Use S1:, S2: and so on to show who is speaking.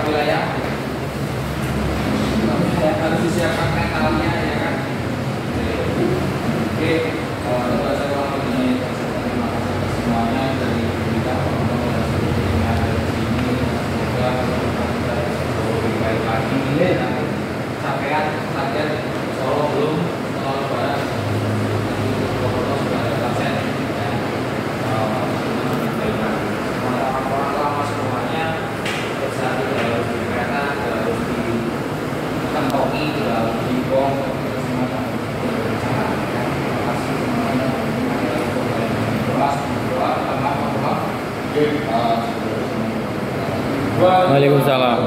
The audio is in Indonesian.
S1: wilayah ya kan? Oke itu saya ulang lagi terima kasih semuanya dari kita ada di sini. Semoga kita lebih baik lagi dan
S2: Waalaikumsalam.